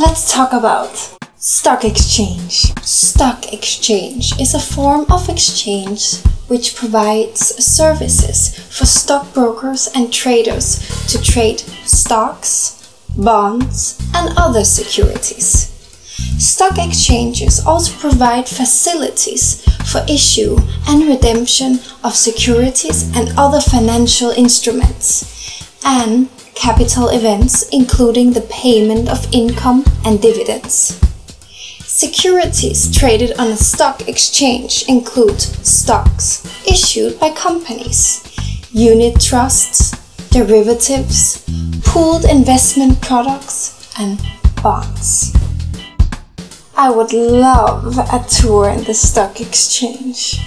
let's talk about stock exchange. Stock exchange is a form of exchange which provides services for stockbrokers and traders to trade stocks, bonds, and other securities. Stock exchanges also provide facilities for issue and redemption of securities and other financial instruments, and capital events including the payment of income and dividends. Securities traded on a stock exchange include stocks issued by companies, unit trusts, derivatives, pooled investment products, and bonds. I would love a tour in the stock exchange.